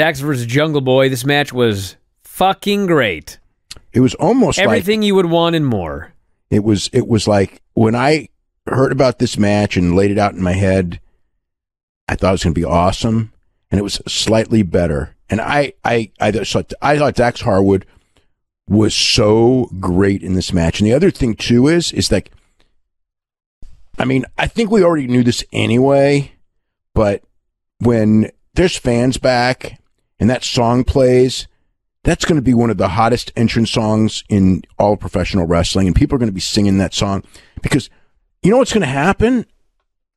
Dax versus Jungle Boy. This match was fucking great. It was almost Everything like, you would want and more. It was it was like when I heard about this match and laid it out in my head, I thought it was going to be awesome, and it was slightly better. And I I I thought I thought Dax Harwood was so great in this match. And the other thing too is is like, I mean, I think we already knew this anyway, but when there's fans back and that song plays, that's going to be one of the hottest entrance songs in all professional wrestling, and people are going to be singing that song because you know what's going to happen.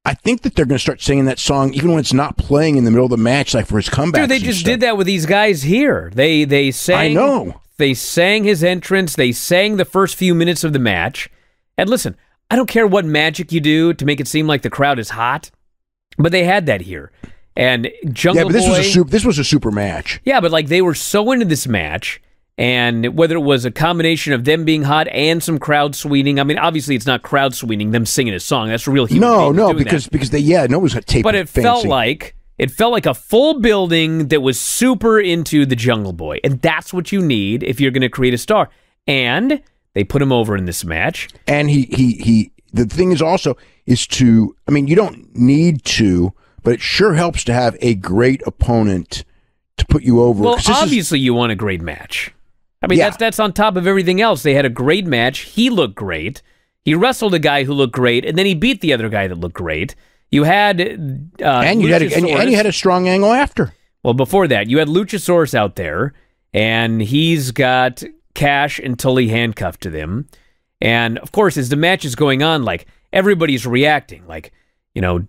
I think that they're going to start singing that song even when it's not playing in the middle of the match, like for his comeback. Dude, they just did that with these guys here. They they sang. I know. They sang his entrance. They sang the first few minutes of the match. And listen, I don't care what magic you do to make it seem like the crowd is hot, but they had that here. And Jungle yeah, but this Boy, was a super. This was a super match. Yeah, but like they were so into this match, and whether it was a combination of them being hot and some crowd sweeting. I mean, obviously it's not crowd sweeting them singing a song. That's real human. No, no, because that. because they yeah, no one was taping. but it fancy. felt like it felt like a full building that was super into the Jungle Boy, and that's what you need if you're going to create a star. And they put him over in this match. and he he he. The thing is also is to. I mean, you don't need to, but it sure helps to have a great opponent to put you over. Well, this is- obviously you want a great match. I mean, Yeah. that's that's on top of everything else. They had a great match. He looked great. He wrestled a guy who looked great, and then he beat the other guy that looked great. You had uh, and you had a, and, and you had a strong angle after. Well, before that, you had Luchasaurus out there, and he's got Cash and Tully handcuffed to them. And of course, as the match is going on, like everybody's reacting. Like, you know,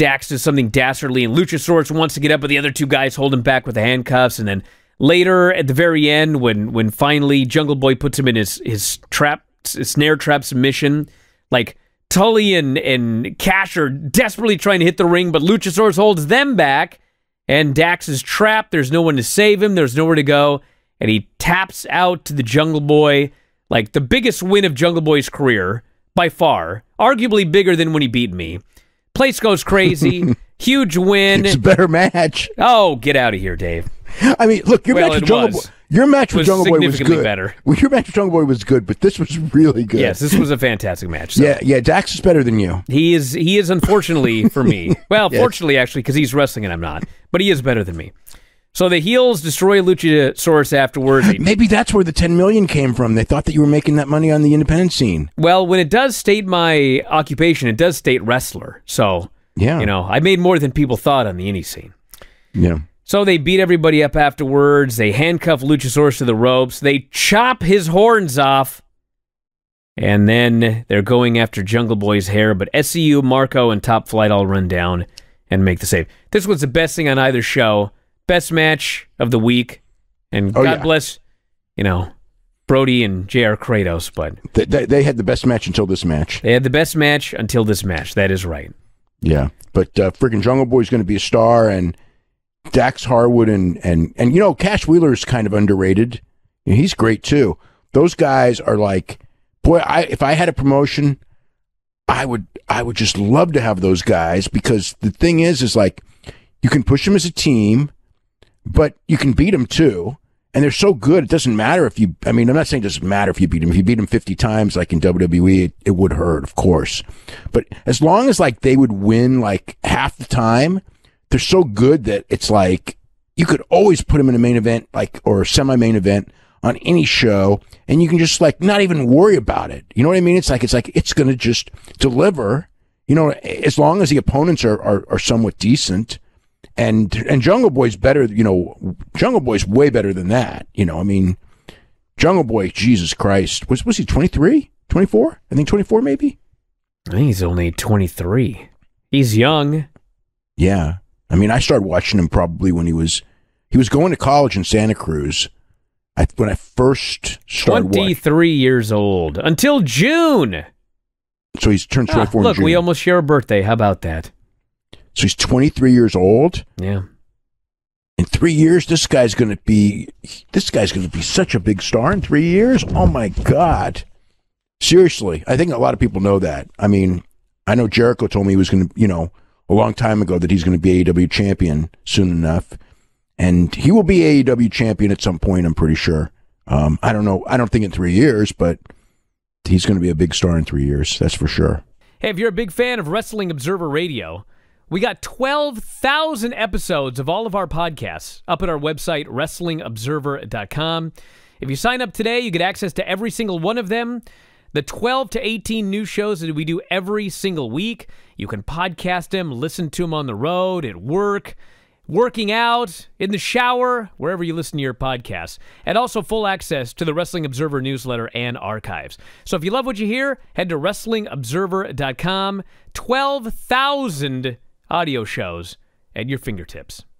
Dax does something dastardly, and Luchasaurus wants to get up, but the other two guys hold him back with the handcuffs. And then later, at the very end, when when finally Jungle Boy puts him in his his trap his snare trap submission, like Tully and and Cash are desperately trying to hit the ring, but Luchasaurus holds them back. And Dax is trapped. There's no one to save him. There's nowhere to go. And he taps out to the Jungle Boy, like the biggest win of Jungle Boy's career by far, arguably bigger than when he beat me. Place goes crazy. Huge win. It's a better match. Oh, get out of here, Dave. I mean, look, your Well, match with Jungle was. Boy, your match with Was Jungle Boy was good. better. Well, your match with Jungle Boy was good, but this was really good. Yes, this was a fantastic match. So Yeah, yeah. Dax is better than you. He is he is unfortunately for me. Well, Yes. fortunately actually because he's wrestling and I'm not. But he is better than me. So the heels destroy Luchasaurus afterwards. Maybe that's where the ten million came from. They thought that you were making that money on the independent scene. well, when it does state my occupation, it does state wrestler. So Yeah, you know, I made more than people thought on the indie scene. yeah. So they beat everybody up afterwards. They handcuff Luchasaurus to the ropes. They chop his horns off. And then they're going after Jungle Boy's hair, but SCU, Marko, and Top Flight all run down and make the save. This was the best thing on either show. Best match of the week. And Oh, God yeah. bless, you know, Brody and JR Kratos, but They, they, they had the best match until this match. they had the best match until this match. That is right. Yeah, but uh, freaking Jungle Boy is going to be a star, and Dax Harwood and and and you know Cash Wheeler is kind of underrated. You know, he's great too. Those guys are like, boy, I if I had a promotion, I would I would just love to have those guys because the thing is is like you can push them as a team, but you can beat them too. And they're so good, it doesn't matter if you. I mean, I'm not saying it doesn't matter if you beat them. If you beat them 50 times, like in WWE, it, it would hurt, of course. But as long as like they would win like half the time, they're so good that it's like you could always put them in a main event, like or a semi-main event on any show, and you can just like not even worry about it. You know what I mean? It's like it's like it's going to just deliver. You know, as long as the opponents are, are are somewhat decent and and Jungle Boy's better. You know, Jungle Boy's way better than that. You know, I mean, Jungle Boy, Jesus Christ, was was he 23, 24? I think twenty four, maybe. I think he's only 23. He's young. Yeah, I mean, I started watching him probably when he was he was going to college in Santa Cruz. I when I first started watching, 23 years old. Until June. so he's turned Ah, twenty four. look, in June. we almost share a birthday. How about that? So he's twenty three years old. Yeah. In three years, this guy's going to be this guy's going to be such a big star in three years. Oh my god! Seriously, I think a lot of people know that. I mean, I know Jericho told me he was going to, you know, a long time ago that he's going to be AEW champion soon enough. and he will be AEW champion at some point. I'm pretty sure. Um, I don't know. I don't think in three years, but he's going to be a big star in three years. That's for sure. Hey, if you're a big fan of Wrestling Observer Radio, we got 12,000 episodes of all of our podcasts up at our website, WrestlingObserver.com. If you sign up today, you get access to every single one of them. The 12 to 18 new shows that we do every single week. You can podcast them, listen to them on the road, at work, working out, in the shower, wherever you listen to your podcasts, and also full access to the Wrestling Observer newsletter and archives. So if you love what you hear, head to WrestlingObserver.com. 12,000 audio shows at your fingertips.